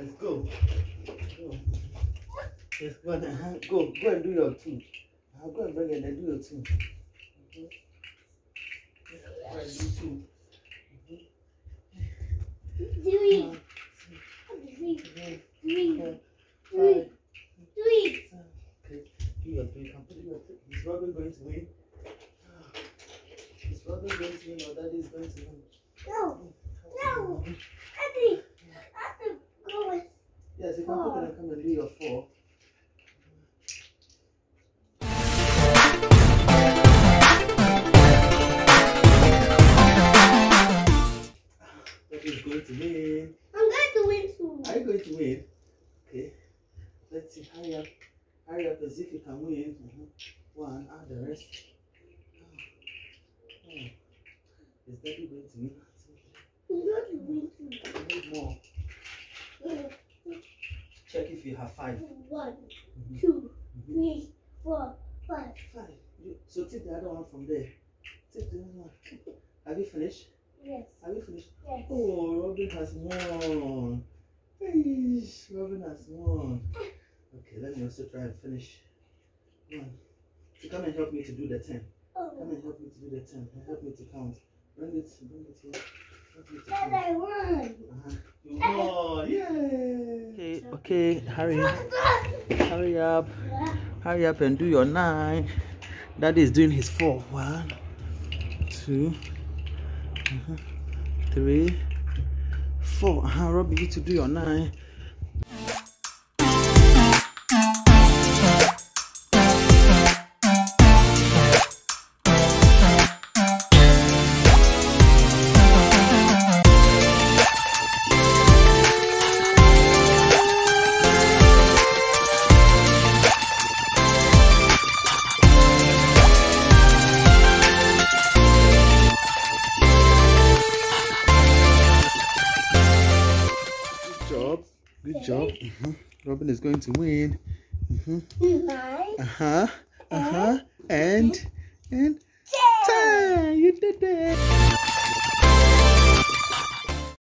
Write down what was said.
let's go. Let's go go. Go and do your two. Uh, go and bring it and do your two. Mhm. Go and do two. Three. Uh, Three. three, Three. Three. Three. three. Three. Is Robin going to win? Is Robin going to win or Daddy is going to win? No. No. Daddy. Go Yes, you do your four. Is going to win. I'm going to win too. Are you going to win? Okay. Let's see. Hurry up. Hurry up and see if you can win. Mhm. One. Add the rest. Oh. Is Daddy going to win? I'm going to win too. I need more. Check if you have five. One, Mhm. two, three, four, five. Five. So take the other one from there. Take the other one. Have you finished? Yes. Have you finished? Yes. Oh, Robin has won. Eish, Robin has won. Okay, let me also try and finish. One. So come and help me to do the 10. Come Oh. and help me to do the 10. Help me to count. Bring it, bring it here. Help me to Dad. I won. Uh-huh. You won. Yay. Okay, okay, hurry. Hurry up. Hurry up and do your 9. Daddy is doing his 4. One, two, uh-huh, three, four. Uh-huh, Robbie, you need to do your 9. Good job. Mhm. Robin is going to win. Nine. Uh huh. Uh huh. And and Ten. ten. You did it.